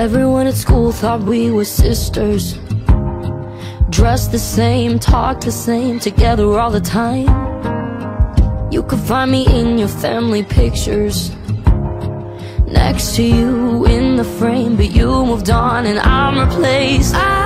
Everyone at school thought we were sisters. Dressed the same, talked the same, together all the time. You could find me in your family pictures. Next to you in the frame But you moved on and I'm replaced. I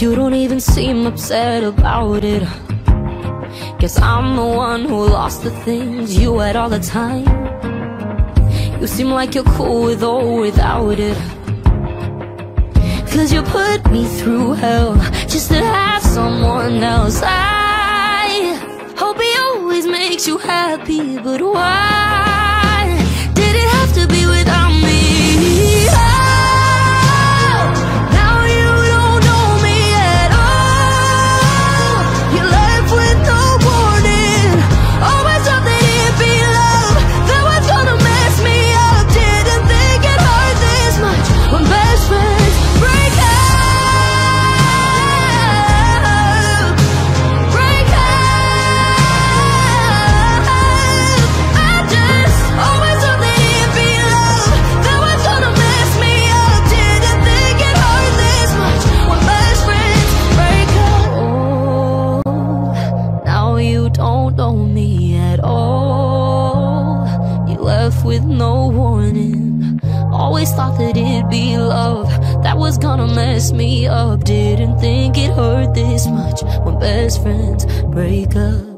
You don't even seem upset about it. Guess I'm the one who lost the things you had all the time. You seem like you're cool with or without it. Cause you put me through hell Just to have someone else. I hope he always makes you happy But why don't know me at all. You left with no warning. Always thought that it'd be love That was gonna mess me up. Didn't think it hurt this much When best friends break up